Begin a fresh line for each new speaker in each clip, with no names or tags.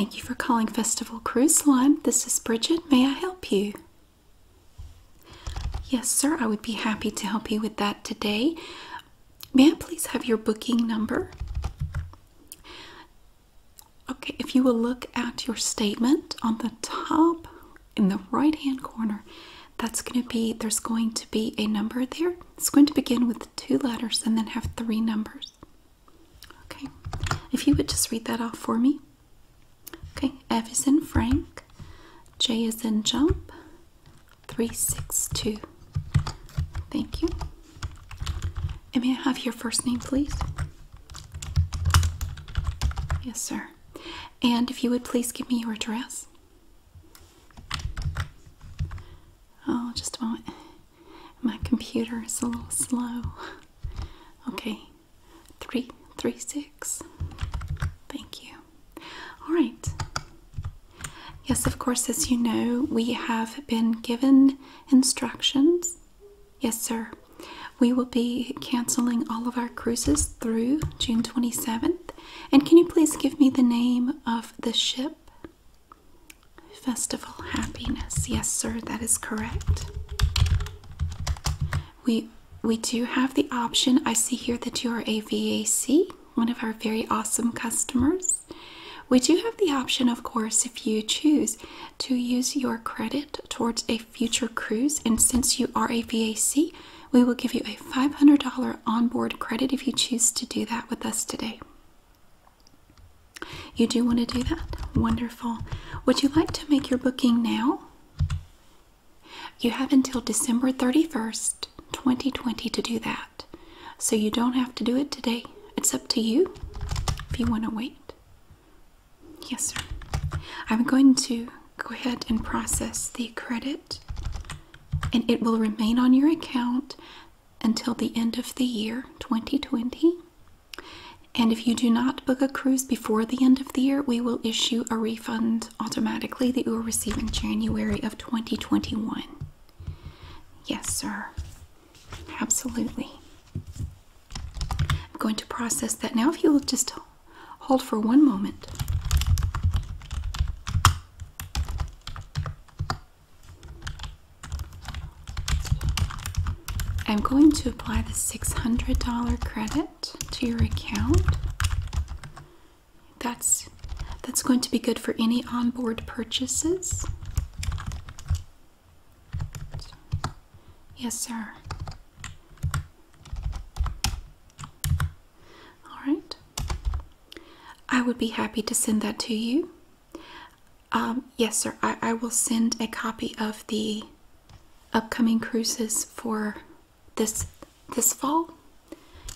Thank you for calling Festival Cruise Line. This is Bridget. May I help you? Yes, sir. I would be happy to help you with that today. May I please have your booking number? Okay, if you will look at your statement on the top in the right hand corner, that's going to be, there's going to be a number there. It's going to begin with two letters and then have three numbers. Okay, if you would just read that off for me. Okay, F is in Frank, J is in Jump, 362. Thank you. And may I have your first name, please? Yes, sir. And if you would please give me your address. Oh, just a moment. My computer is a little slow. Okay, three, three, six. Thank you. All right. Yes, of course, as you know, we have been given instructions. Yes, sir. We will be canceling all of our cruises through June 27th. And can you please give me the name of the ship? Festival Happiness. Yes, sir, that is correct. We we do have the option. I see here that you are a VAC, one of our very awesome customers. We do have the option, of course, if you choose to use your credit towards a future cruise. And since you are a VAC, we will give you a $500 onboard credit if you choose to do that with us today. You do want to do that? Wonderful. Would you like to make your booking now? You have until December 31st, 2020 to do that. So you don't have to do it today. It's up to you if you want to wait. Yes, sir. I'm going to go ahead and process the credit, and it will remain on your account until the end of the year 2020. And if you do not book a cruise before the end of the year, we will issue a refund automatically that you will receive in January of 2021. Yes, sir. Absolutely. I'm going to process that now. If you will just hold for one moment. I'm going to apply the $600 credit to your account. That's that's going to be good for any onboard purchases. Yes, sir. All right. I would be happy to send that to you. Um, yes, sir. I, I will send a copy of the upcoming cruises for this this fall.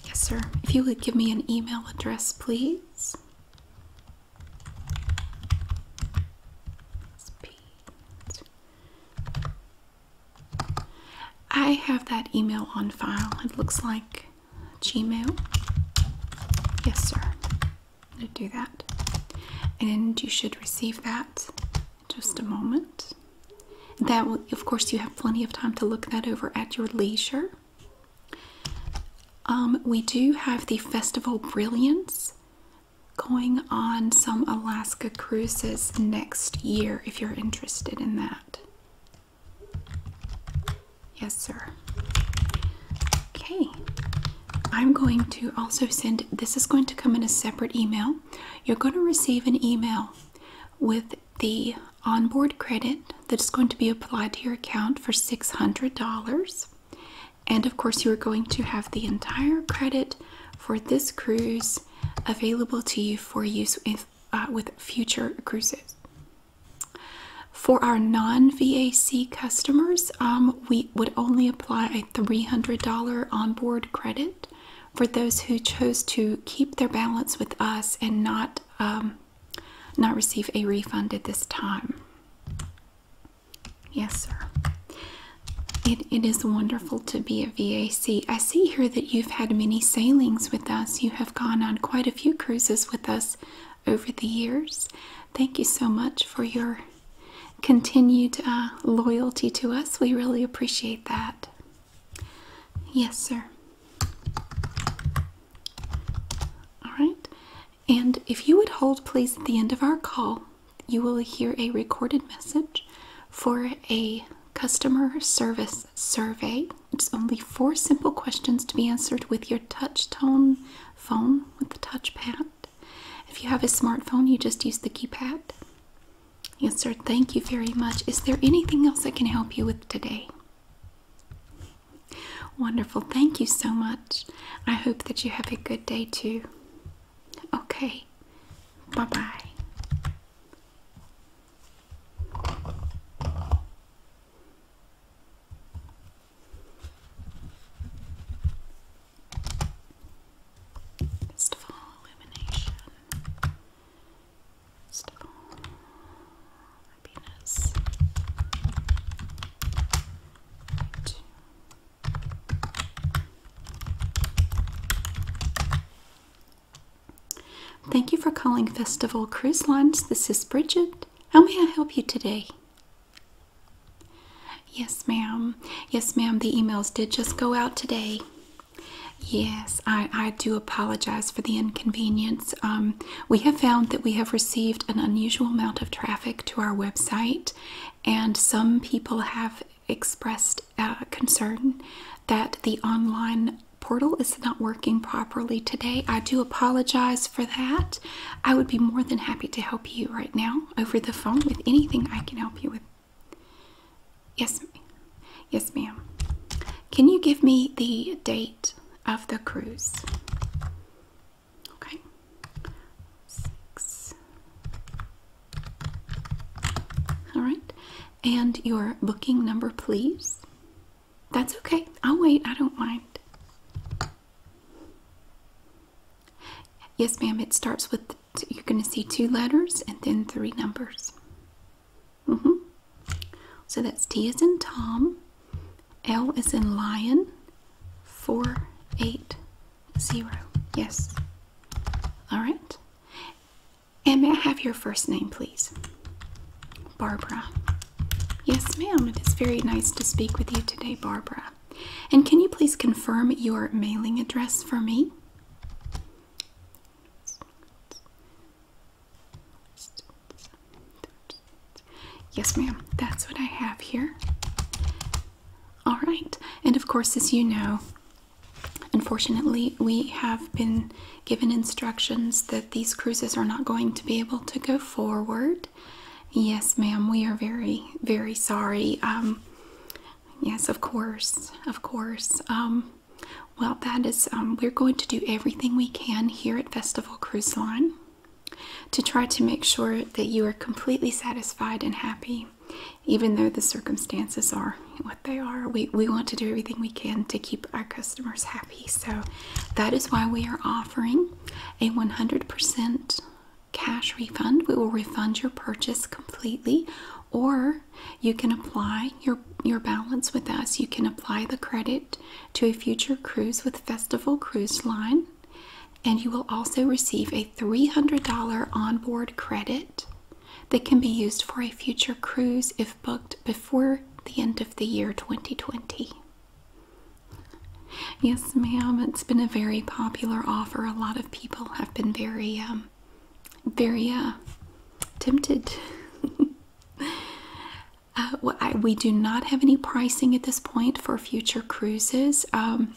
Yes, sir. If you would give me an email address, please. I have that email on file. It looks like Gmail. Yes, sir. I'm going to do that. And you should receive that in just a moment. That will, of course, you have plenty of time to look that over at your leisure. Um, we do have the Festival Brilliance going on some Alaska cruises next year if you're interested in that. Yes, sir. Okay. I'm going to also send this is going to come in a separate email. You're going to receive an email with the onboard credit that's going to be applied to your account for $600. And of course, you're going to have the entire credit for this cruise available to you for use with, uh, with future cruises. For our non VAC customers, um, we would only apply a $300 onboard credit for those who chose to keep their balance with us and not um, not receive a refund at this time. Yes, sir. It, it is wonderful to be a VAC. I see here that you've had many sailings with us. You have gone on quite a few cruises with us over the years. Thank you so much for your continued uh, loyalty to us. We really appreciate that. Yes, sir. All right. And if you would hold, please, at the end of our call, you will hear a recorded message for a customer service survey. It's only four simple questions to be answered with your touch tone phone with the touchpad. If you have a smartphone, you just use the keypad. Yes, sir. Thank you very much. Is there anything else I can help you with today? Wonderful. Thank you so much. I hope that you have a good day too. Okay. Bye bye. Festival illumination. Festival happiness. Thank you for calling Festival Cruise Lines. This is Bridget. How may I help you today? Yes, ma'am. Yes, ma'am. The emails did just go out today. Yes, I, I do apologize for the inconvenience. Um, we have found that we have received an unusual amount of traffic to our website, and some people have expressed uh, concern that the online portal is not working properly today. I do apologize for that. I would be more than happy to help you right now over the phone with anything I can help you with. Yes, yes, ma'am. Can you give me the date of the cruise? Okay. Six. All right. And your booking number, please. That's okay. I'll wait. I don't mind. Yes, ma'am. It starts with, you're going to see two letters and then three numbers. Mm-hmm. So that's T is in Tom, L is in Lion, 480. Yes. All right. And may I have your first name, please? Barbara. Yes, ma'am. It is very nice to speak with you today, Barbara. And can you please confirm your mailing address for me? Yes, ma'am. That's what I have here. All right. And of course, as you know, unfortunately, we have been given instructions that these cruises are not going to be able to go forward. Yes, ma'am. We are very, very sorry. Um, yes, of course. Of course. Um, well, that is, um, we're going to do everything we can here at Festival Cruise Line to try to make sure that you are completely satisfied and happy, even though the circumstances are what they are. We, we want to do everything we can to keep our customers happy. So that is why we are offering a 100% cash refund. We will refund your purchase completely, or you can apply your, your balance with us. You can apply the credit to a future cruise with Festival Cruise Line and you will also receive a $300 onboard credit that can be used for a future cruise if booked before the end of the year 2020. Yes, ma'am, it's been a very popular offer. A lot of people have been very, um, very uh, tempted. uh, I, we do not have any pricing at this point for future cruises. Um,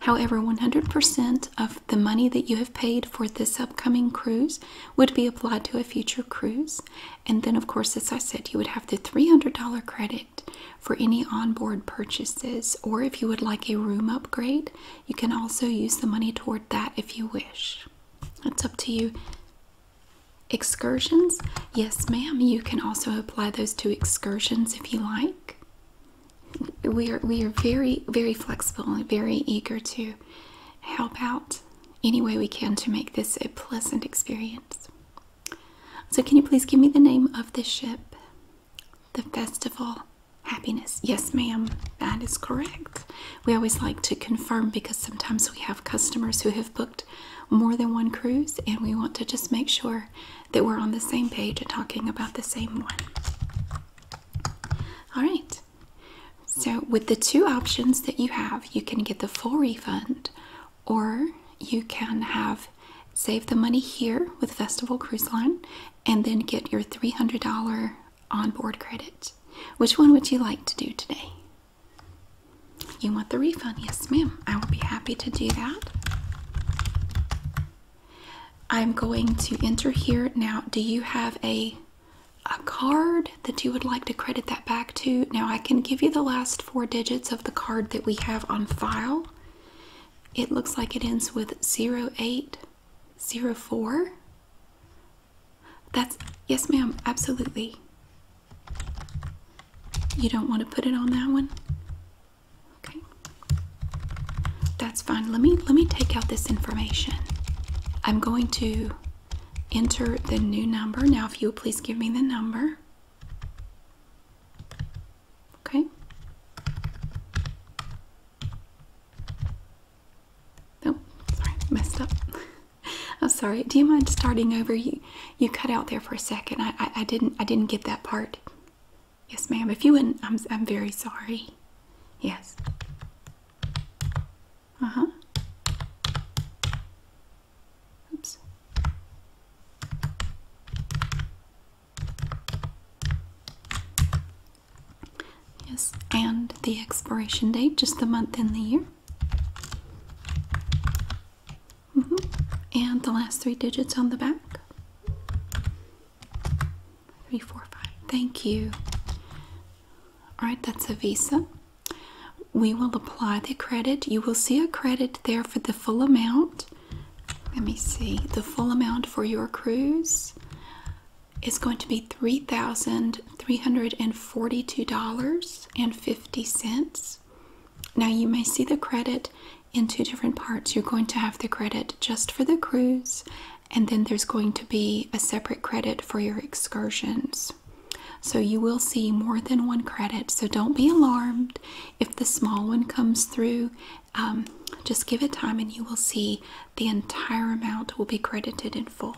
However, 100% of the money that you have paid for this upcoming cruise would be applied to a future cruise. And then, of course, as I said, you would have the $300 credit for any onboard purchases. Or if you would like a room upgrade, you can also use the money toward that if you wish. It's up to you. Excursions? Yes, ma'am. You can also apply those to excursions if you like we are we are very very flexible and very eager to help out any way we can to make this a pleasant experience. So can you please give me the name of the ship? The Festival Happiness. Yes, ma'am. That is correct. We always like to confirm because sometimes we have customers who have booked more than one cruise and we want to just make sure that we're on the same page and talking about the same one. All right. So, with the two options that you have, you can get the full refund or you can have save the money here with Festival Cruise Line, and then get your $300 onboard credit. Which one would you like to do today? You want the refund? Yes, ma'am. I will be happy to do that. I'm going to enter here now. Do you have a a card that you would like to credit that back to? Now I can give you the last four digits of the card that we have on file. It looks like it ends with 0804. That's yes ma'am, absolutely. You don't want to put it on that one? Okay. That's fine. Let me let me take out this information. I'm going to enter the new number. Now if you would please give me the number. Okay. Oh, sorry, messed up. I'm sorry. Do you mind starting over? You you cut out there for a second. I I, I didn't I didn't get that part. Yes, ma'am. If you wouldn't, I'm I'm very sorry. Yes. Uh huh. Yes, and the expiration date, just the month and the year. Mm-hmm. And the last three digits on the back. Three, four, five. Thank you. All right, that's a Visa. We will apply the credit. You will see a credit there for the full amount. Let me see. The full amount for your cruise is going to be $3,342.50. Now, you may see the credit in two different parts. You're going to have the credit just for the cruise, and then there's going to be a separate credit for your excursions. So, you will see more than one credit. So, don't be alarmed if the small one comes through. Um, just give it time, and you will see the entire amount will be credited in full.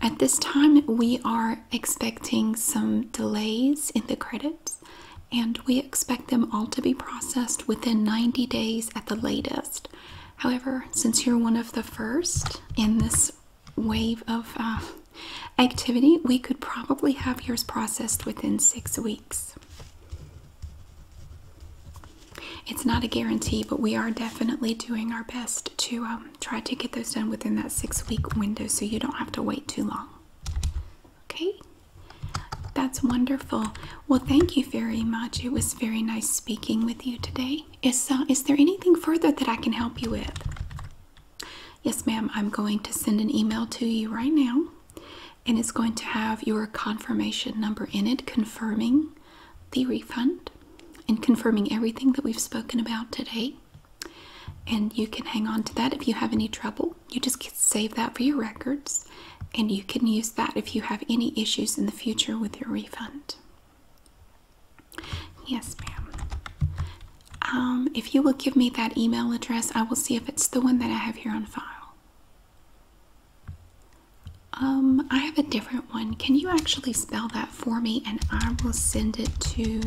At this time, we are expecting some delays in the credits, and we expect them all to be processed within 90 days at the latest. However, since you're one of the first in this wave of uh, activity, we could probably have yours processed within six weeks. It's not a guarantee, but we are definitely doing our best to um, try to get those done within that six week window so you don't have to wait too long. Okay? That's wonderful. Well, thank you very much. It was very nice speaking with you today. Is, uh, is there anything further that I can help you with? Yes, ma'am. I'm going to send an email to you right now, and it's going to have your confirmation number in it confirming the refund and confirming everything that we've spoken about today. And you can hang on to that if you have any trouble. You just save that for your records, and you can use that if you have any issues in the future with your refund. Yes, ma'am. Um, if you will give me that email address, I will see if it's the one that I have here on file. Um, I have a different one. Can you actually spell that for me and I will send it to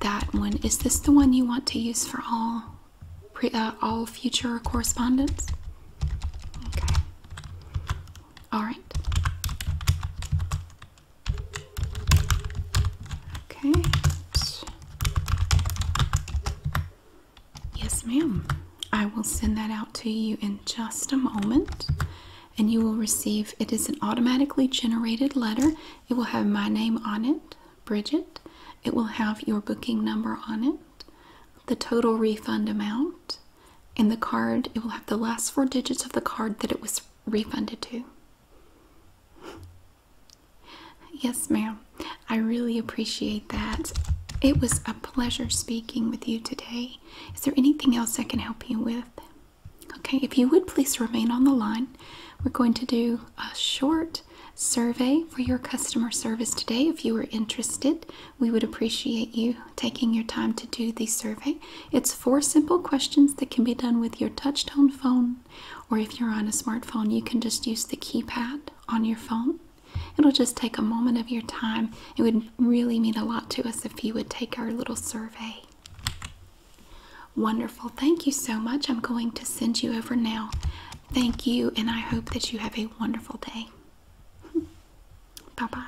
that one. Is this the one you want to use for all pre, uh, all future correspondence? Okay. All right. Okay. Yes, ma'am. I will send that out to you in just a moment. And you will receive it is an automatically generated letter. It will have my name on it, Bridget. It will have your booking number on it, the total refund amount, and the card. It will have the last four digits of the card that it was refunded to. Yes, ma'am. I really appreciate that. It was a pleasure speaking with you today. Is there anything else I can help you with? Okay, if you would please remain on the line. We're going to do a short survey for your customer service today. If you are interested, we would appreciate you taking your time to do the survey. It's four simple questions that can be done with your touchtone phone, or if you're on a smartphone, you can just use the keypad on your phone. It'll just take a moment of your time. It would really mean a lot to us if you would take our little survey. Wonderful. Thank you so much. I'm going to send you over now Thank you, and I hope that you have a wonderful day. Bye bye.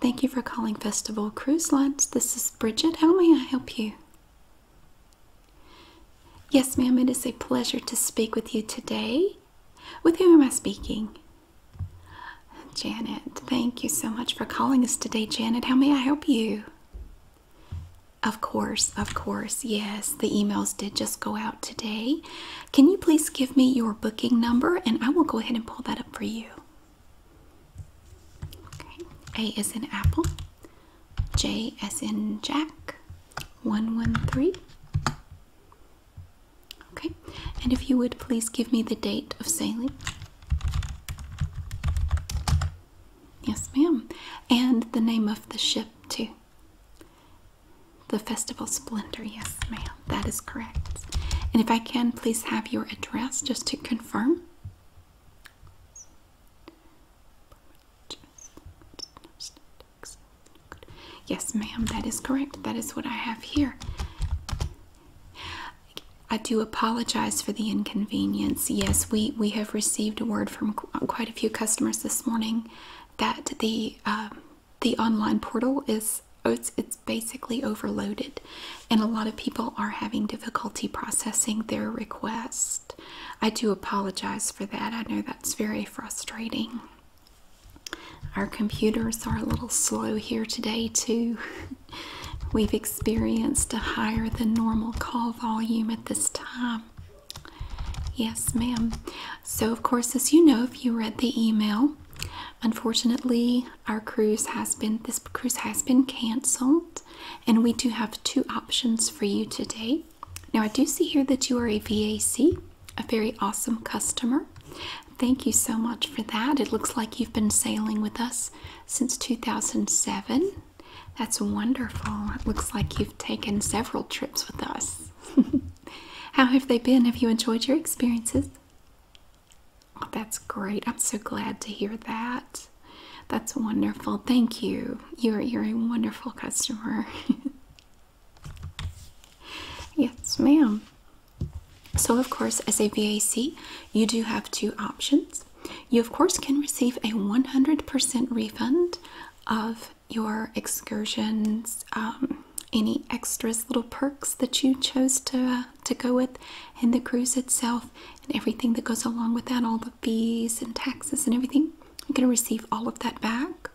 Thank you for calling Festival Cruise Lines. This is Bridget. How may I help you? Yes, ma'am, it is a pleasure to speak with you today. With whom am I speaking? Janet, thank you so much for calling us today, Janet. How may I help you? Of course, of course, yes. The emails did just go out today. Can you please give me your booking number and I will go ahead and pull that up for you? Okay, A is in Apple, J as in Jack, 113. And if you would please give me the date of sailing. Yes, ma'am. And the name of the ship, too. The Festival Splendor, yes, ma'am. That is correct. And if I can, please have your address just to confirm. Yes, ma'am, that is correct. That is what I have here. I do apologize for the inconvenience. Yes, we, we have received a word from quite a few customers this morning that the um, the online portal is it's, it's basically overloaded and a lot of people are having difficulty processing their request. I do apologize for that. I know that's very frustrating. Our computers are a little slow here today too. We've experienced a higher than normal call volume at this time. Yes, ma'am. So, of course, as you know, if you read the email, unfortunately, our cruise has been this cruise has been canceled, and we do have two options for you today. Now, I do see here that you are a VAC, a very awesome customer. Thank you so much for that. It looks like you've been sailing with us since 2007. That's wonderful. It looks like you've taken several trips with us. How have they been? Have you enjoyed your experiences? Oh, that's great. I'm so glad to hear that. That's wonderful. Thank you. You're you're a wonderful customer. yes, ma'am. So, of course, as a VAC, you do have two options. You, of course, can receive a 100% refund of your excursions, um, any extras, little perks that you chose to, to go with, and the cruise itself, and everything that goes along with that, all the fees and taxes and everything. You're going to receive all of that back,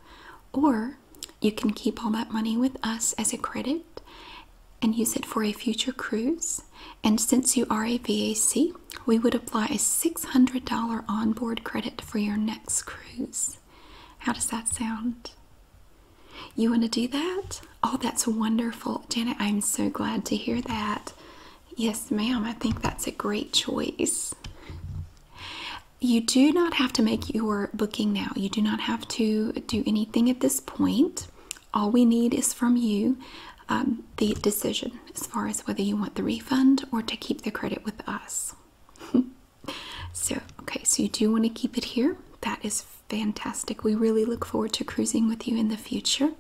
or you can keep all that money with us as a credit and use it for a future cruise. And since you are a VAC, we would apply a $600 onboard credit for your next cruise. How does that sound? You want to do that? Oh, that's wonderful. Janet, I'm so glad to hear that. Yes, ma'am, I think that's a great choice. You do not have to make your booking now. You do not have to do anything at this point. All we need is from you um, the decision as far as whether you want the refund or to keep the credit with us. so, okay, so you do want to keep it here. That is fantastic. We really look forward to cruising with you in the future.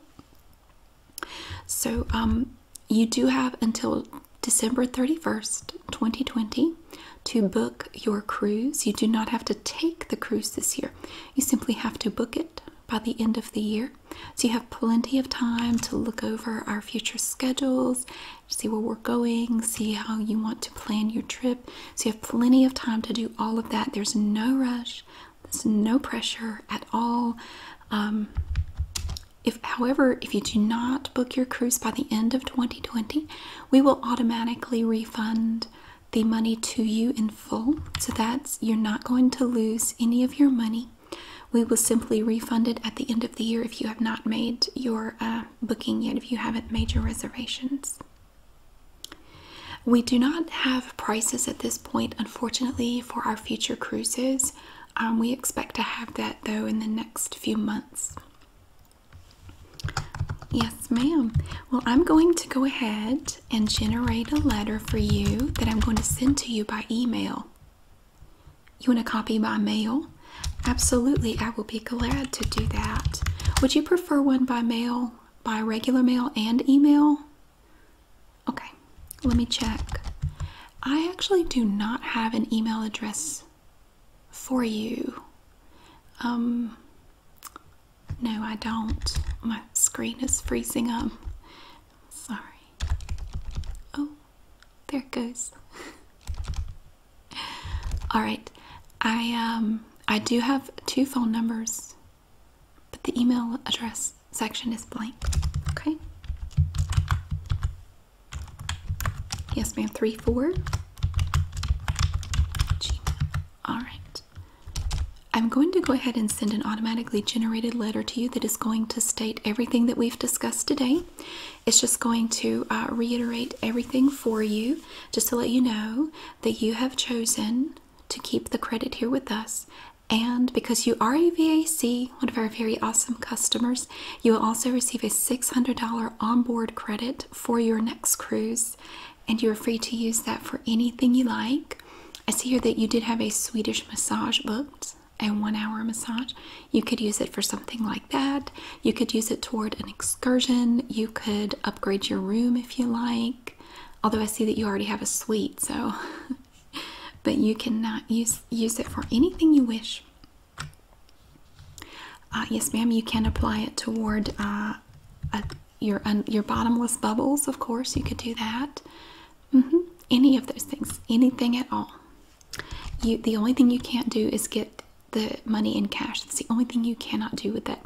So, um, you do have until December 31st, 2020 to book your cruise. You do not have to take the cruise this year. You simply have to book it by the end of the year. So you have plenty of time to look over our future schedules, see where we're going, see how you want to plan your trip. So you have plenty of time to do all of that. There's no rush, there's no pressure at all. Um, if, however, if you do not book your cruise by the end of 2020, we will automatically refund the money to you in full. So that's you're not going to lose any of your money. We will simply refund it at the end of the year if you have not made your uh, booking yet, if you haven't made your reservations. We do not have prices at this point, unfortunately, for our future cruises. Um, we expect to have that though in the next few months. Yes, ma'am. Well, I'm going to go ahead and generate a letter for you that I'm going to send to you by email. You want a copy by mail? Absolutely, I will be glad to do that. Would you prefer one by mail, by regular mail and email? Okay, let me check. I actually do not have an email address for you. Um, no, I don't. My screen is freezing up. Sorry. Oh, there it goes. All right. I um I do have two phone numbers, but the email address section is blank. Okay. Yes, ma'am. Three four. All right. I'm going to go ahead and send an automatically generated letter to you that is going to state everything that we've discussed today. It's just going to uh, reiterate everything for you, just to let you know that you have chosen to keep the credit here with us. And because you are a VAC, one of our very awesome customers, you will also receive a $600 onboard credit for your next cruise. And you're free to use that for anything you like. I see here that you did have a Swedish massage booked, a one hour massage. You could use it for something like that. You could use it toward an excursion. You could upgrade your room if you like. Although I see that you already have a suite, so. but you can uh, use, use it for anything you wish. Uh, yes, ma'am, you can apply it toward uh, your, your bottomless bubbles, of course. You could do that. Mm-hmm. Any of those things, anything at all. You, the only thing you can't do is get the money in cash. That's the only thing you cannot do with it.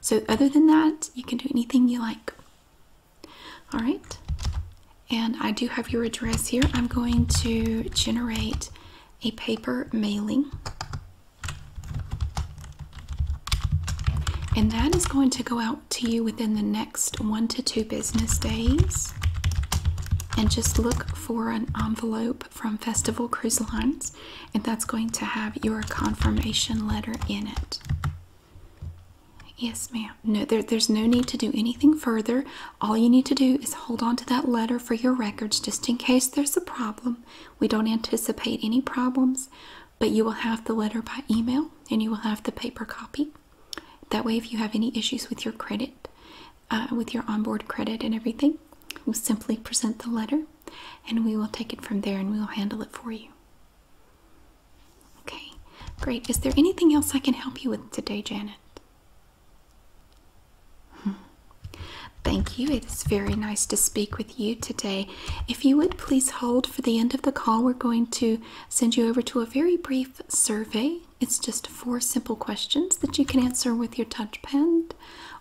So, other than that, you can do anything you like. All right. And I do have your address here. I'm going to generate a paper mailing. And that is going to go out to you within the next one to two business days. And just look for an envelope from Festival Cruise Lines, and that's going to have your confirmation letter in it. Yes, ma'am. No, there, there's no need to do anything further. All you need to do is hold on to that letter for your records just in case there's a problem. We don't anticipate any problems, but you will have the letter by email and you will have the paper copy. That way, if you have any issues with your credit, uh, with your onboard credit and everything, we'll simply present the letter and we will take it from there and we will handle it for you. Okay, great. Is there anything else I can help you with today, Janet? Hmm. Thank you. It is very nice to speak with you today. If you would please hold for the end of the call, we're going to send you over to a very brief survey. It's just four simple questions that you can answer with your touch pen.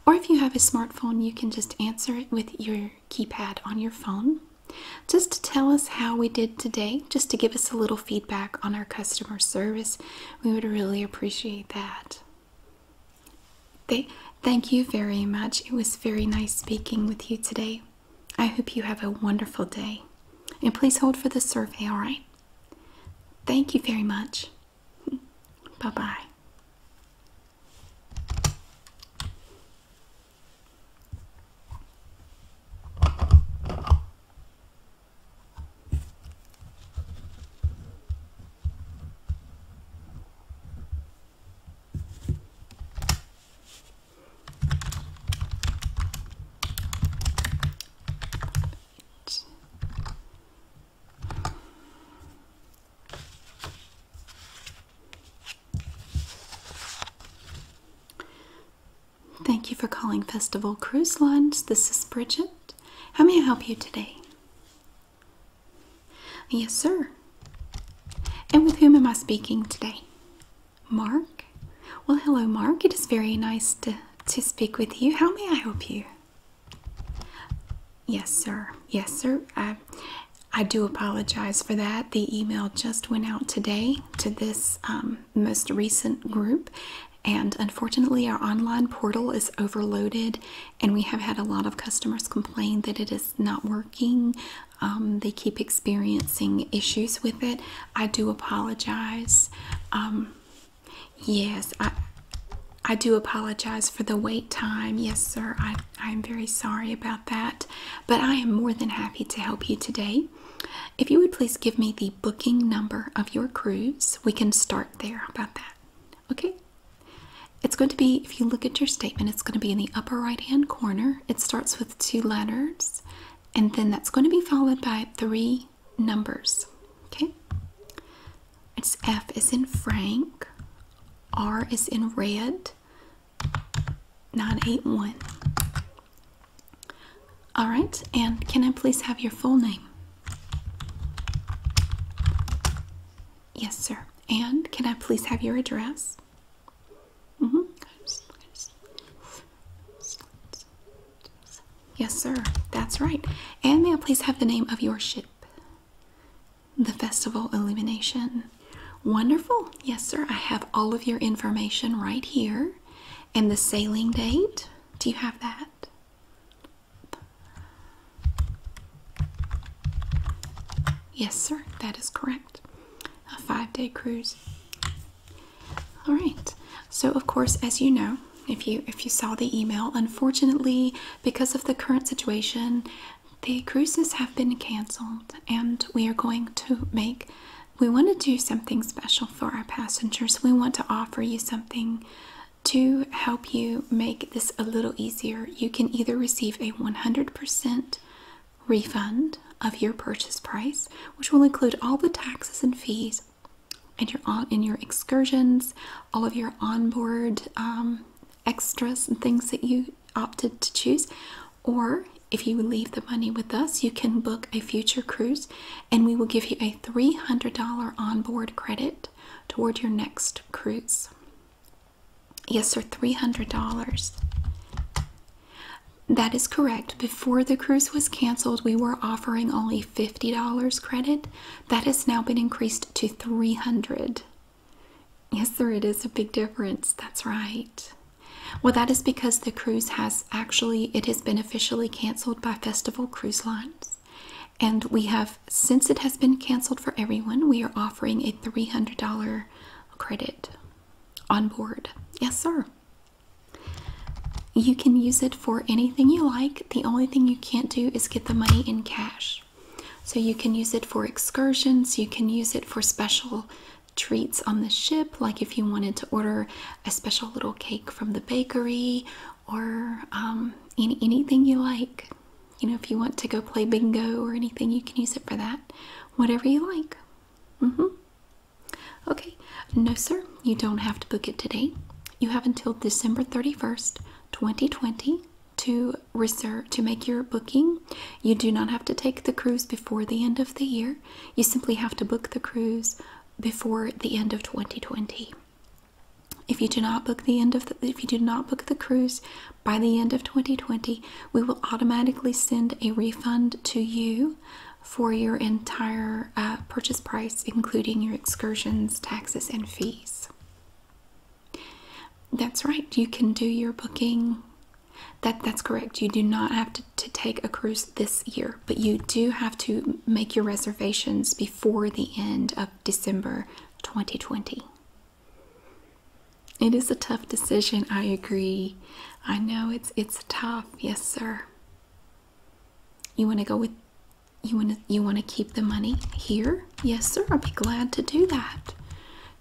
Or if you have a smartphone, you can just answer it with your keypad on your phone. Just to tell us how we did today, just to give us a little feedback on our customer service, we would really appreciate that. They, thank you very much. It was very nice speaking with you today. I hope you have a wonderful day. And please hold for the survey, all right? Thank you very much. bye bye. Thank you for calling Festival Cruise Lines. This is Bridget. How may I help you today? Yes, sir. And with whom am I speaking today? Mark? Well, hello, Mark. It is very nice to, to speak with you. How may I help you? Yes, sir. Yes, sir. I, I do apologize for that. The email just went out today to this um, most recent group, and unfortunately, our online portal is overloaded, and we have had a lot of customers complain that it is not working. Um, they keep experiencing issues with it. I do apologize. Um, yes, I, I do apologize for the wait time. Yes, sir. I, I'm very sorry about that. But I am more than happy to help you today. If you would please give me the booking number of your cruise, we can start there. About that? Okay. It's going to be, if you look at your statement, it's going to be in the upper right hand corner. It starts with two letters, and then that's going to be followed by three numbers. Okay. It's F is in Frank, R is in red, 981. All right, and can I please have your full name? Yes, sir. And can I please have your address? Mm-hmm. Yes, sir. That's right. And may I please have the name of your ship? The Festival Illumination. Wonderful. Yes, sir. I have all of your information right here. And the sailing date. Do you have that? Yes, sir. That is correct. A five day cruise. All right. So, of course, as you know, if you if you saw the email, unfortunately, because of the current situation, the cruises have been canceled, and we are going to make. We want to do something special for our passengers. We want to offer you something to help you make this a little easier. You can either receive a 100% refund of your purchase price, which will include all the taxes and fees and your on in your excursions, all of your onboard um, extras and things that you opted to choose, or if you leave the money with us, you can book a future cruise, and we will give you a $300 onboard credit toward your next cruise. Yes, sir, $300. That is correct. Before the cruise was canceled, we were offering only $50 credit. That has now been increased to 300. Yes, sir, it is a big difference. That's right. Well, that is because the cruise has actually it has been officially canceled by Festival Cruise Lines. And we have since it has been canceled for everyone, we are offering a $300 credit on board. Yes, sir. You can use it for anything you like. The only thing you can't do is get the money in cash. So you can use it for excursions, you can use it for special treats on the ship, like if you wanted to order a special little cake from the bakery or um, any, anything you like. You know, if you want to go play bingo or anything, you can use it for that. Whatever you like. Mm-hmm. Okay. No, sir, you don't have to book it today. You have until December 31st, 2020 to reserve to make your booking. You do not have to take the cruise before the end of the year. You simply have to book the cruise before the end of 2020. If you do not book the end of the, if you do not book the cruise by the end of 2020, we will automatically send a refund to you for your entire uh, purchase price, including your excursions, taxes, and fees. That's right. You can do your booking. That that's correct. You do not have to, to take a cruise this year, but you do have to make your reservations before the end of December 2020. It is a tough decision, I agree. I know it's it's tough. Yes, sir. You want to go with you want to you want to keep the money here? Yes, sir. I'll be glad to do that.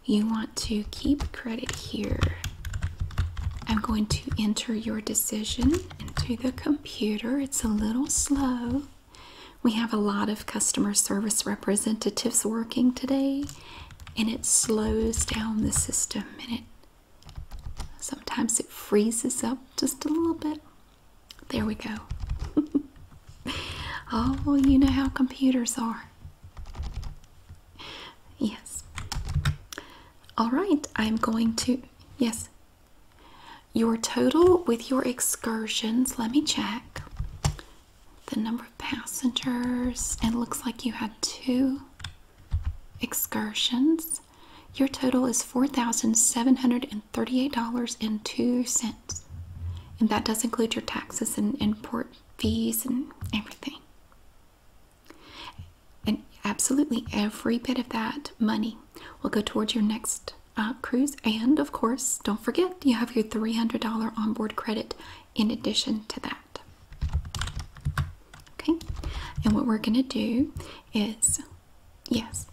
You want to keep credit here. I'm going to enter your decision into the computer. It's a little slow. We have a lot of customer service representatives working today, and it slows down the system and it sometimes it freezes up just a little bit. There we go. oh, well, you know how computers are. Yes. All right, I'm going to, yes, your total with your excursions, let me check the number of passengers. It looks like you had two excursions. Your total is $4,738.02. And that does include your taxes and import fees and everything. And absolutely every bit of that money will go towards your next uh, cruise. And of course, don't forget you have your $300 onboard credit in addition to that. Okay, and what we're going to do is, yes,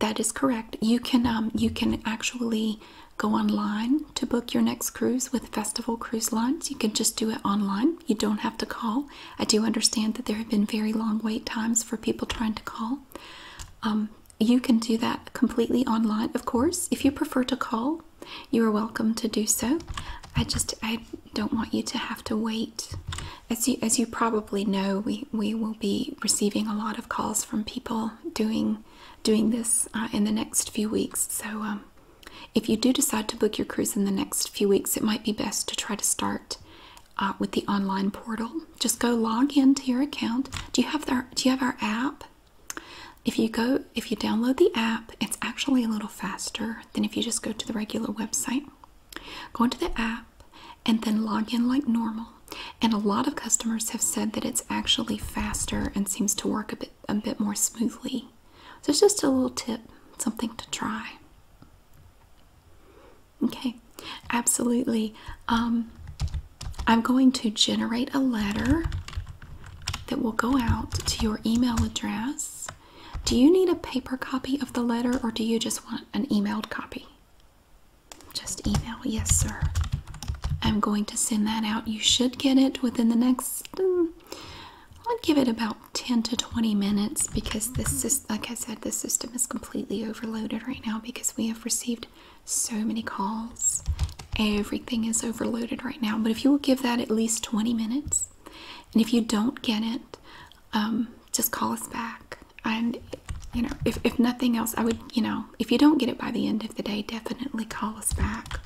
that is correct. You can um, you can actually go online to book your next cruise with Festival Cruise Lines. You can just do it online. You don't have to call. I do understand that there have been very long wait times for people trying to call. Um, you can do that completely online, of course. If you prefer to call, you are welcome to do so. I just I don't want you to have to wait. As you as you probably know, we we will be receiving a lot of calls from people doing doing this uh, in the next few weeks. So um, if you do decide to book your cruise in the next few weeks, it might be best to try to start uh, with the online portal. Just go log into your account. Do you have our Do you have our app? If you go, if you download the app, it's actually a little faster than if you just go to the regular website. Go into the app and then log in like normal. And a lot of customers have said that it's actually faster and seems to work a bit a bit more smoothly. So it's just a little tip, something to try. Okay, absolutely. Um, I'm going to generate a letter that will go out to your email address. Do you need a paper copy of the letter or do you just want an emailed copy? Just email, yes, sir. I'm going to send that out. You should get it within the next, um, I'd give it about 10 to 20 minutes because this is, like I said, the system is completely overloaded right now because we have received so many calls. Everything is overloaded right now. But if you will give that at least 20 minutes, and if you don't get it, um, just call us back. And, you know, if, if nothing else, I would, you know, if you don't get it by the end of the day, definitely call us back.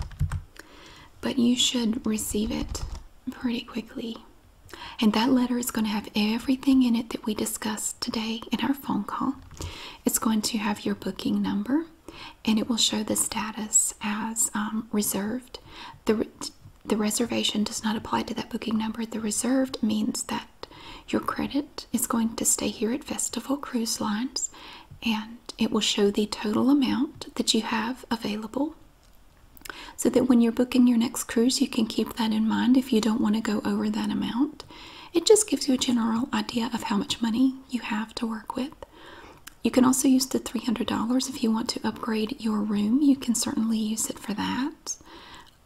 But you should receive it pretty quickly. And that letter is going to have everything in it that we discussed today in our phone call. It's going to have your booking number and it will show the status as um, reserved. The, the reservation does not apply to that booking number. The reserved means that your credit is going to stay here at Festival Cruise Lines and it will show the total amount that you have available so that when you're booking your next cruise, you can keep that in mind if you don't want to go over that amount. It just gives you a general idea of how much money you have to work with. You can also use the $300 if you want to upgrade your room. You can certainly use it for that.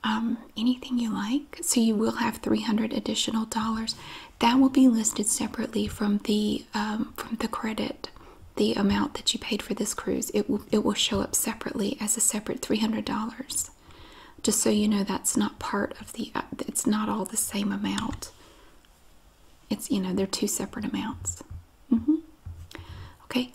Um, anything you like. So you will have 300 additional dollars. That will be listed separately from the um, from the credit, the amount that you paid for this cruise. It will it will show up separately as a separate $300. Just so you know, that's not part of the. Uh, it's not all the same amount. It's you know they're two separate amounts. Mm-hmm. Okay,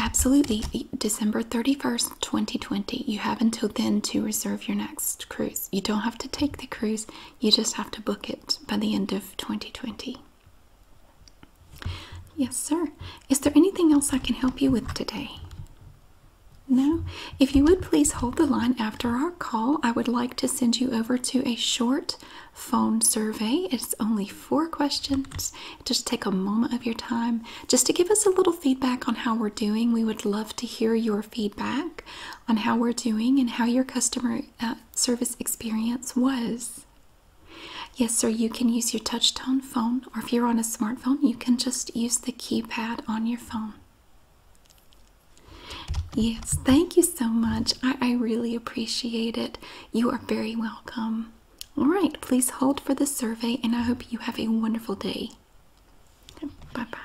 Absolutely. December 31st, 2020. You have until then to reserve your next cruise. You don't have to take the cruise, you just have to book it by the end of 2020. Yes, sir. Is there anything else I can help you with today? No? If you would please hold the line after our call, I would like to send you over to a short phone survey. It's only four questions. Just take a moment of your time just to give us a little feedback on how we're doing. We would love to hear your feedback on how we're doing and how your customer uh, service experience was. Yes, sir, you can use your touch tone phone, or if you're on a smartphone, you can just use the keypad on your phone. Yes, thank you so much. I, I really appreciate it. You are very welcome. All right, please hold for the survey, and I hope you have a wonderful day. Bye bye.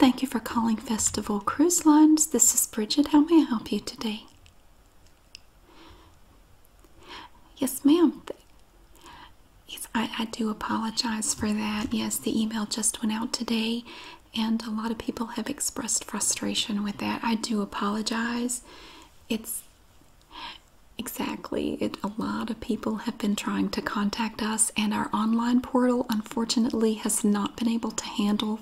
Thank you for calling Festival Cruise Lines. This is Bridget. How may I help you today? Yes, ma'am. Yes, I, I do apologize for that. Yes, the email just went out today, and a lot of people have expressed frustration with that. I do apologize. It's Exactly. It, a lot of people have been trying to contact us, and our online portal unfortunately has not been able to handle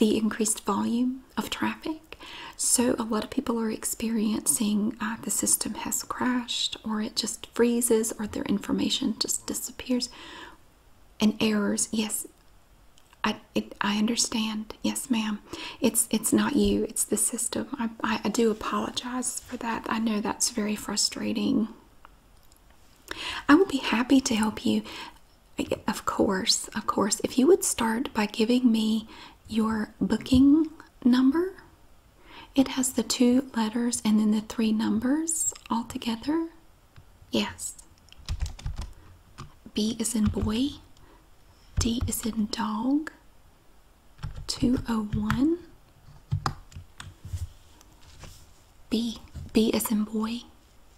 the increased volume of traffic. So, a lot of people are experiencing uh, the system has crashed, or it just freezes, or their information just disappears. And errors, yes, I I understand. Yes, ma'am. It's it's not you. It's the system. I, I I do apologize for that. I know that's very frustrating. I will be happy to help you. Of course, of course. If you would start by giving me your booking number, it has the two letters and then the three numbers all together. Yes. B is in boy, D is in dog, 201. B, B is in boy,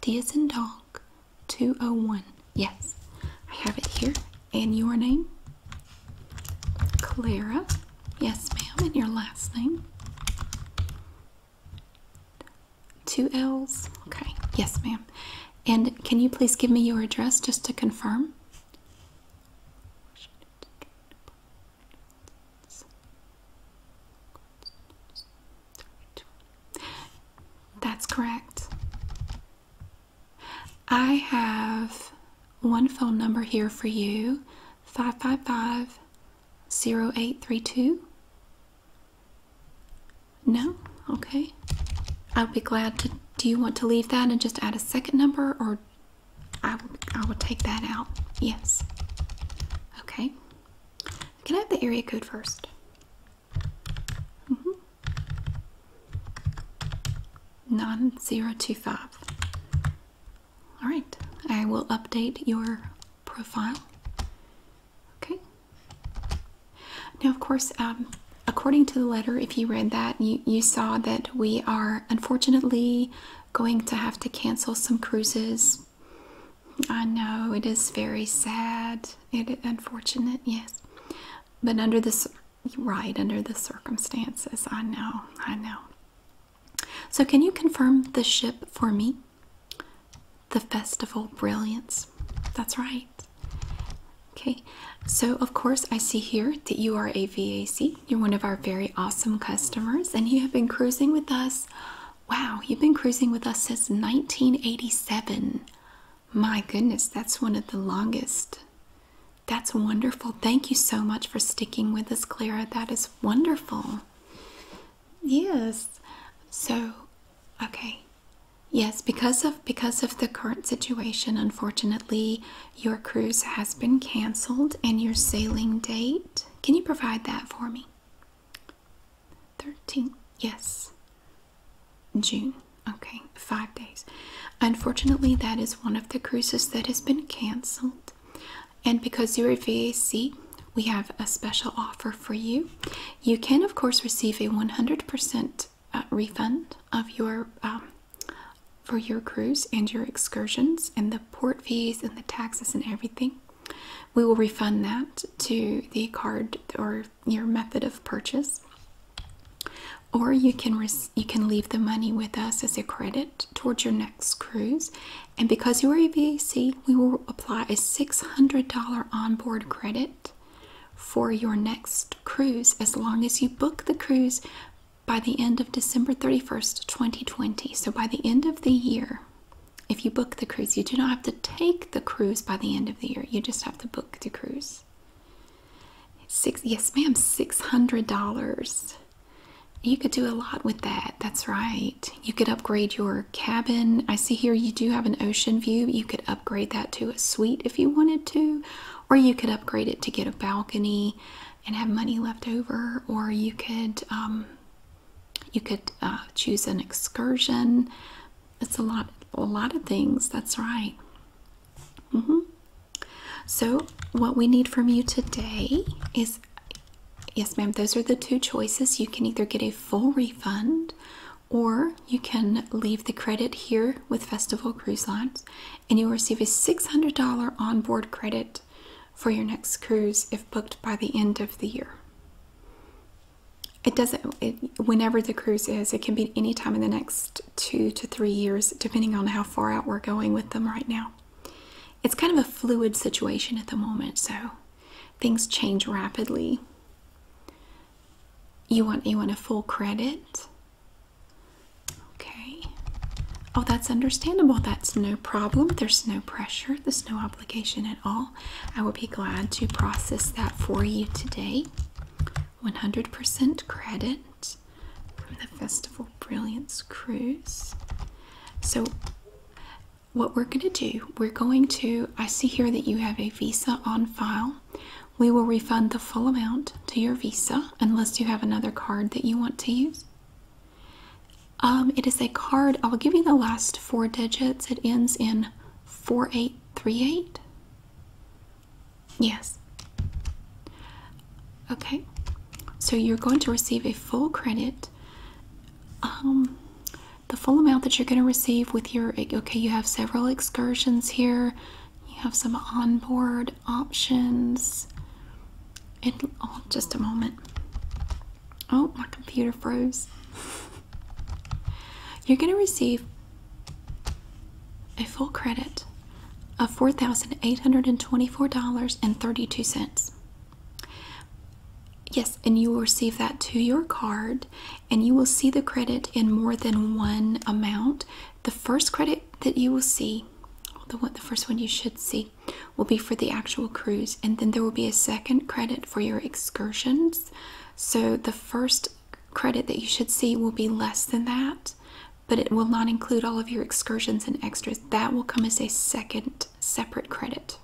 D is in dog, 201. Yes, I have it here. And your name? Clara. Yes, ma'am. And your last name? Two L's. Okay. Yes, ma'am. And can you please give me your address just to confirm? That's correct. I have one phone number here for you 555 0832. No? Okay. I'll be glad to. Do you want to leave that and just add a second number, or I will, I will take that out? Yes. Okay. Can I have the area code first? Mm-hmm. 9025. All right. I will update your profile. Okay. Now, of course, um, according to the letter, if you read that, you, you saw that we are unfortunately going to have to cancel some cruises. I know it is very sad. It unfortunate, yes. But under the right under the circumstances, I know, I know. So, can you confirm the ship for me? The Festival Brilliance. That's right. Okay, so of course, I see here that you are a VAC. You're one of our very awesome customers, and you have been cruising with us. Wow, you've been cruising with us since 1987. My goodness, that's one of the longest. That's wonderful. Thank you so much for sticking with us, Clara. That is wonderful. Yes. So, okay. Yes, because of because of the current situation, unfortunately, your cruise has been canceled and your sailing date. Can you provide that for me? 13. Yes. June. Okay, 5 days. Unfortunately, that is one of the cruises that has been canceled. And because you're a VAC, we have a special offer for you. You can, of course, receive a 100% uh, refund of your um, for your cruise and your excursions and the port fees and the taxes and everything. We will refund that to the card or your method of purchase. Or you can you can leave the money with us as a credit towards your next cruise. And because you are a VAC, we will apply a $600 onboard credit for your next cruise as long as you book the cruise by the end of December 31st, 2020. So by the end of the year, if you book the cruise, you do not have to take the cruise by the end of the year. You just have to book the cruise. Six, yes, ma'am, $600. You could do a lot with that. That's right. You could upgrade your cabin. I see here you do have an ocean view. You could upgrade that to a suite if you wanted to, or you could upgrade it to get a balcony and have money left over, or you could um, you could uh, choose an excursion. It's a lot, a lot of things. That's right. Mm -hmm. So, what we need from you today is yes, ma'am, those are the two choices. You can either get a full refund or you can leave the credit here with Festival Cruise Lines and you'll receive a $600 onboard credit for your next cruise if booked by the end of the year. It doesn't, it, whenever the cruise is, it can be any time in the next two to three years, depending on how far out we're going with them right now. It's kind of a fluid situation at the moment, so things change rapidly. You want you want a full credit? Okay. Oh, that's understandable. That's no problem. There's no pressure. There's no obligation at all. I will be glad to process that for you today. 100% credit from the Festival Brilliance Cruise. So, what we're going to do, we're going to, I see here that you have a visa on file. We will refund the full amount to your visa unless you have another card that you want to use. Um, it is a card, I will give you the last four digits. It ends in 4838. Yes. Okay. So you're going to receive a full credit. Um, the full amount that you're going to receive with your okay, you have several excursions here. You have some onboard options. And oh, just a moment. Oh, my computer froze. You're going to receive a full credit of $4,824.32. Yes, and you will receive that to your card, and you will see the credit in more than one amount. The first credit that you will see, the one, the first one you should see, will be for the actual cruise, and then there will be a second credit for your excursions. So the first credit that you should see will be less than that, but it will not include all of your excursions and extras. That will come as a second separate credit.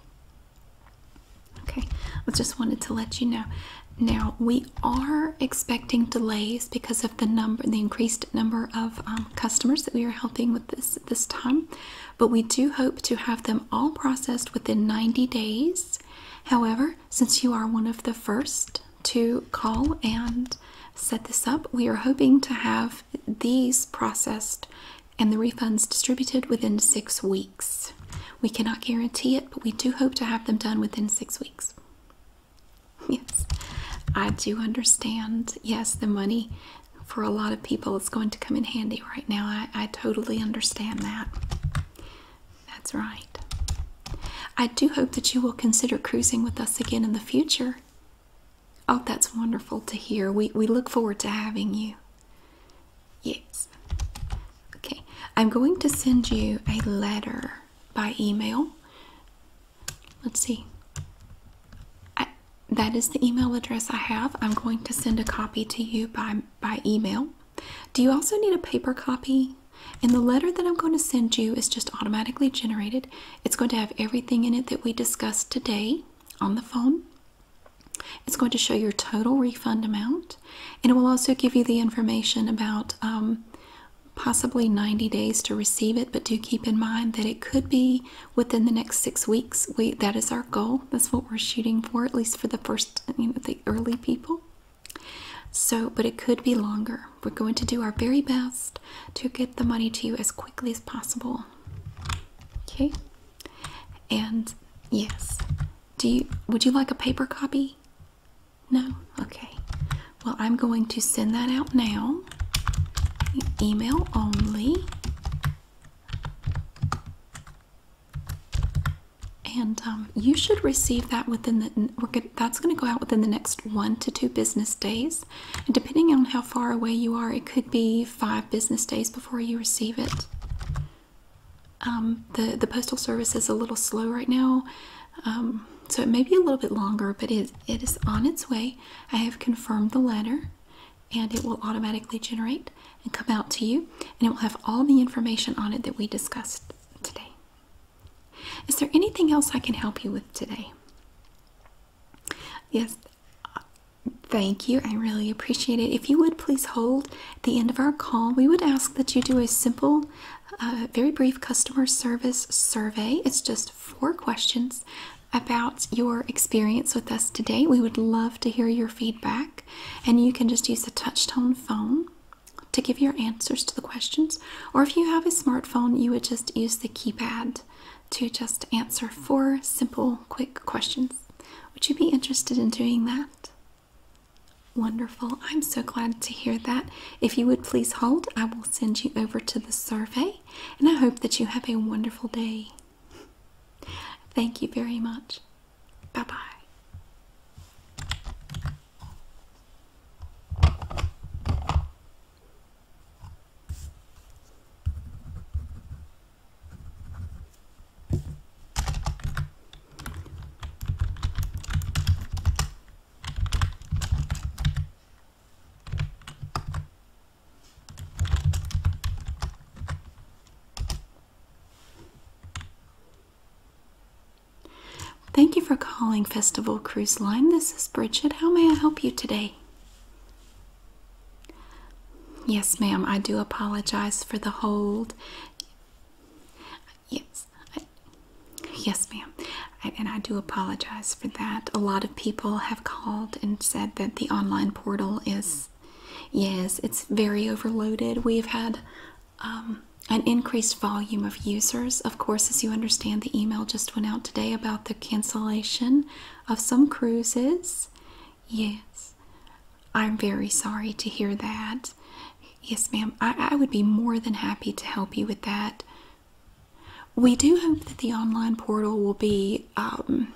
Okay, I just wanted to let you know. Now we are expecting delays because of the number, the increased number of um, customers that we are helping with this this time, but we do hope to have them all processed within 90 days. However, since you are one of the first to call and set this up, we are hoping to have these processed and the refunds distributed within six weeks. We cannot guarantee it, but we do hope to have them done within six weeks. Yes. I do understand. Yes, the money for a lot of people is going to come in handy right now. I, I totally understand that. That's right. I do hope that you will consider cruising with us again in the future. Oh, that's wonderful to hear. We, we look forward to having you. Yes. Okay, I'm going to send you a letter by email. Let's see that is the email address I have. I'm going to send a copy to you by, by email. Do you also need a paper copy? And the letter that I'm going to send you is just automatically generated. It's going to have everything in it that we discussed today on the phone. It's going to show your total refund amount, and it will also give you the information about um, possibly 90 days to receive it, but do keep in mind that it could be within the next six weeks. We, that is our goal. That's what we're shooting for, at least for the first, you know, the early people. So, but it could be longer. We're going to do our very best to get the money to you as quickly as possible. Okay? And yes, do you would you like a paper copy? No? Okay. Well, I'm going to send that out now email only. And um, you should receive that within the. We're good, that's going to go out within the next one to two business days, and depending on how far away you are, it could be five business days before you receive it. Um, the the postal service is a little slow right now, um, so it may be a little bit longer, but it, it is on its way. I have confirmed the letter, and it will automatically generate and come out to you, and it will have all the information on it that we discussed today. Is there anything else I can help you with today? Yes, thank you. I really appreciate it. If you would please hold the end of our call, we would ask that you do a simple, uh, very brief customer service survey. It's just four questions about your experience with us today. We would love to hear your feedback, and you can just use a touch tone phone to give your answers to the questions. Or if you have a smartphone, you would just use the keypad to just answer four simple, quick questions. Would you be interested in doing that? Wonderful. I'm so glad to hear that. If you would please hold, I will send you over to the survey, and I hope that you have a wonderful day. Thank you very much. Bye bye. Thank you for calling Festival Cruise Line. This is Bridget. How may I help you today? Yes, ma'am. I do apologize for the hold. Yes. yes, ma'am. and I do apologize for that. A lot of people have called and said that the online portal is, yes, it's very overloaded. We've had um, an increased volume of users. Of course, as you understand, the email just went out today about the cancellation of some cruises. Yes, I'm very sorry to hear that. Yes, ma'am, I, I would be more than happy to help you with that. We do hope that the online portal will be um,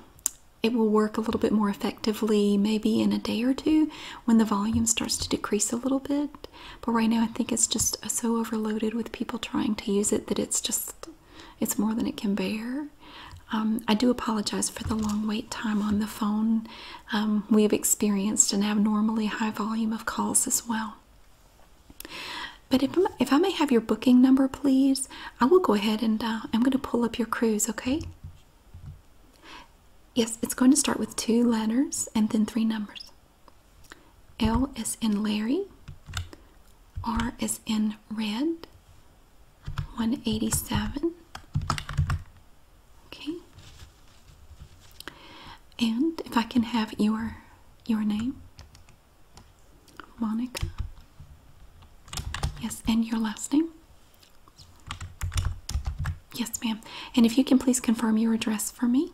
it will work a little bit more effectively maybe in a day or two when the volume starts to decrease a little bit. But right now, I think it's just so overloaded with people trying to use it that it's just it's more than it can bear. Um, I do apologize for the long wait time on the phone. Um, we have experienced an abnormally high volume of calls as well. But if, if I may have your booking number, please, I will go ahead and uh, I'm going to pull up your cruise, okay? Yes, it's going to start with two letters and then three numbers. L is in Larry. R is in red. 187. Okay. And if I can have your your name. Monica. Yes, and your last name. Yes, ma'am. And if you can please confirm your address for me.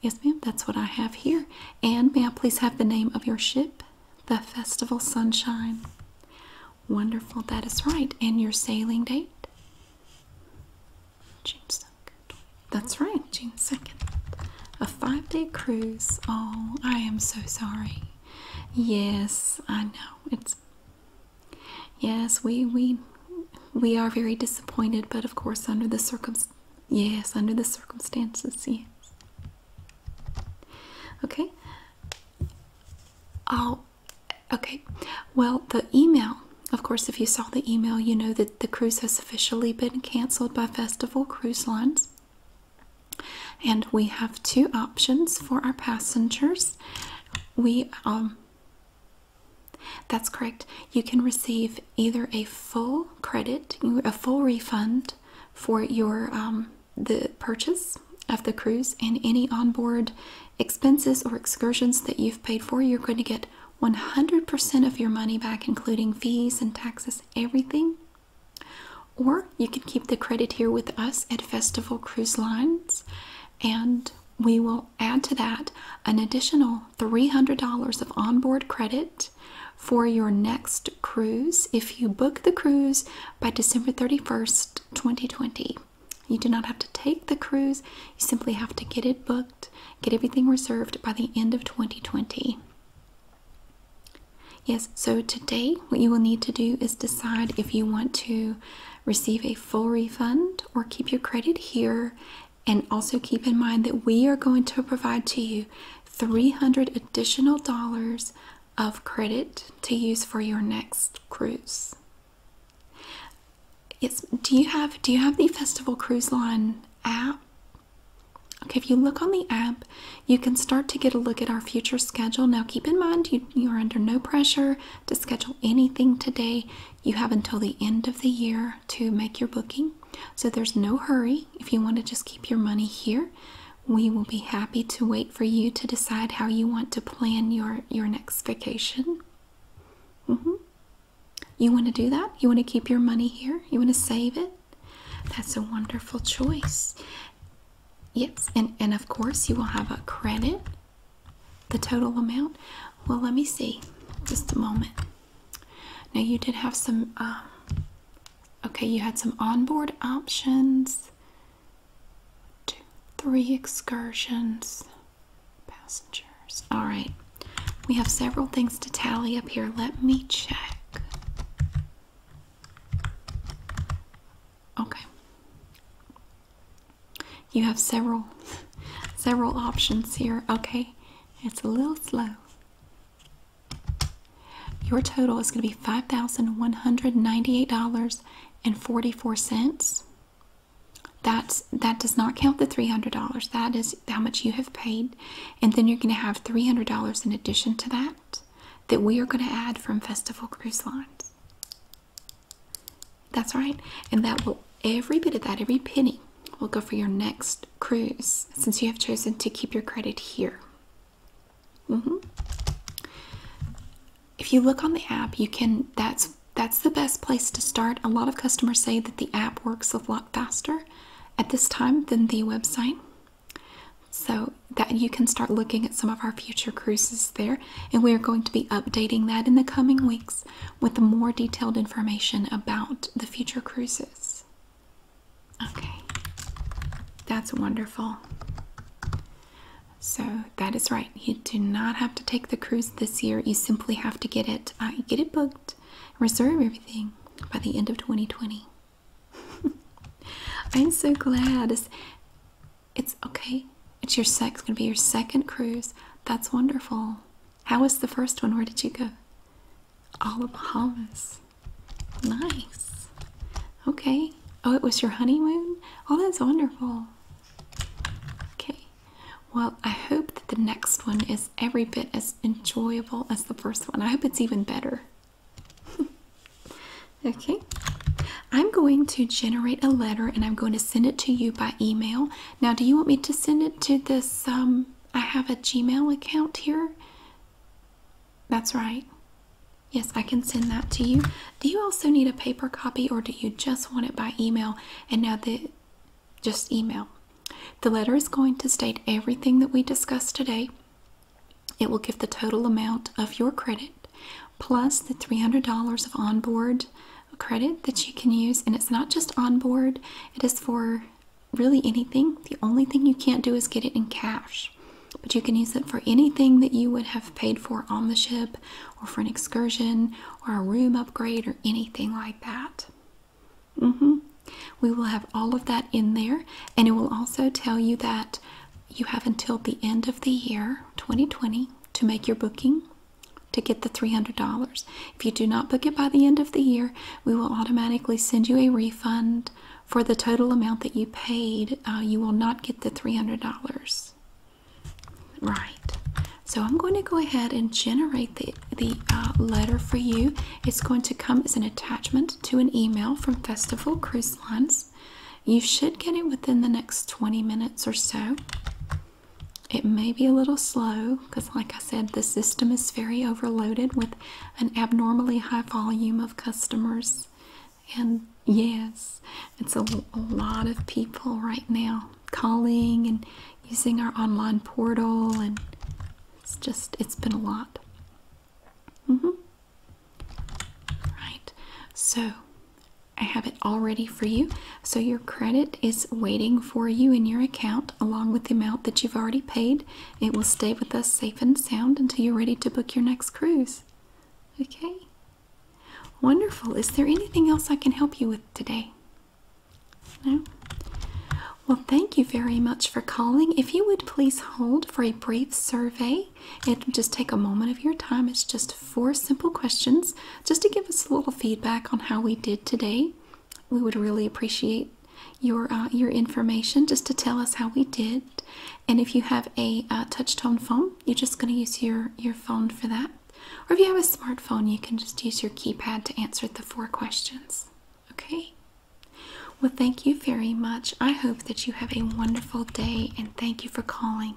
Yes, ma'am, that's what I have here. And may I please have the name of your ship? The Festival Sunshine. Wonderful, that is right. And your sailing date? June 2nd. That's right, June 2nd. A five day cruise. Oh, I am so sorry. Yes, I know. It's yes, we we we are very disappointed, but of course under the circum yes, under the circumstances, yes. Okay. Oh, okay. Well, the email, of course, if you saw the email, you know that the cruise has officially been canceled by Festival Cruise Lines. And we have two options for our passengers. We, um, that's correct. You can receive either a full credit, a full refund for your um, the purchase of the cruise and any onboard expenses or excursions that you've paid for, you're going to get 100% of your money back, including fees and taxes, everything. Or you can keep the credit here with us at Festival Cruise Lines, and we will add to that an additional $300 of onboard credit for your next cruise if you book the cruise by December 31st, 2020. You do not have to take the cruise, you simply have to get it booked, get everything reserved by the end of 2020. Yes, so today what you will need to do is decide if you want to receive a full refund or keep your credit here. And also keep in mind that we are going to provide to you 300 additional dollars of credit to use for your next cruise. Yes, do you have do you have the Festival Cruise Line app? Okay, if you look on the app, you can start to get a look at our future schedule. Now, keep in mind you, you are under no pressure to schedule anything today. You have until the end of the year to make your booking. So there's no hurry. If you want to just keep your money here, we will be happy to wait for you to decide how you want to plan your, your next vacation. You want to do that? You want to keep your money here? You want to save it? That's a wonderful choice. Yes, and, and of course you will have a credit, the total amount. Well, let me see. Just a moment. Now you did have some, um, okay, you had some onboard options. Two, three excursions, passengers. All right. We have several things to tally up here. Let me check. Okay. You have several several options here. Okay. It's a little slow. Your total is going to be $5,198.44. That's that does not count the $300. That is how much you have paid. And then you're going to have $300 in addition to that that we are going to add from Festival Cruise Lines. That's right. And that will every bit of that, every penny will go for your next cruise since you have chosen to keep your credit here. Mm-hmm. If you look on the app, you can that's that's the best place to start. A lot of customers say that the app works a lot faster at this time than the website. So that you can start looking at some of our future cruises there, and we are going to be updating that in the coming weeks with the more detailed information about the future cruises. Okay, that's wonderful. So that is right. You do not have to take the cruise this year. You simply have to get it, uh, get it booked, reserve everything by the end of 2020. I'm so glad. It's, it's okay. It's your sex going to be your second cruise. That's wonderful. How was the first one? Where did you go? All of Bahamas. Nice. Okay. Oh, it was your honeymoon? Oh, that's wonderful. Okay. Well, I hope that the next one is every bit as enjoyable as the first one. I hope it's even better. okay. I'm going to generate a letter and I'm going to send it to you by email. Now, do you want me to send it to this? Um, I have a Gmail account here. That's right. Yes, I can send that to you. Do you also need a paper copy or do you just want it by email? And now the just email. The letter is going to state everything that we discussed today. It will give the total amount of your credit plus the $300 of onboard credit that you can use. And it's not just onboard, it is for really anything. The only thing you can't do is get it in cash. But you can use it for anything that you would have paid for on the ship, or for an excursion, or a room upgrade, or anything like that. Mm-hmm. We will have all of that in there, and it will also tell you that you have until the end of the year 2020 to make your booking to get the $300. If you do not book it by the end of the year, we will automatically send you a refund for the total amount that you paid. Uh, you will not get the $300. Right. So I'm going to go ahead and generate the, the uh, letter for you. It's going to come as an attachment to an email from Festival Cruise Lines. You should get it within the next 20 minutes or so. It may be a little slow because, like I said, the system is very overloaded with an abnormally high volume of customers. And yes, it's a, a lot of people right now calling and using our online portal, and it's just, it's been a lot. Mm hmm. Right. So, I have it all ready for you. So your credit is waiting for you in your account along with the amount that you've already paid. It will stay with us safe and sound until you're ready to book your next cruise. Okay? Wonderful. Is there anything else I can help you with today? No? Well, thank you very much for calling. If you would please hold for a brief survey, it just take a moment of your time. It's just four simple questions just to give us a little feedback on how we did today. We would really appreciate your uh, your information just to tell us how we did. And if you have a uh, touch tone phone, you're just going to use your, your phone for that. Or if you have a smartphone, you can just use your keypad to answer the four questions. Well, thank you very much. I hope that you have a wonderful day and thank you for calling.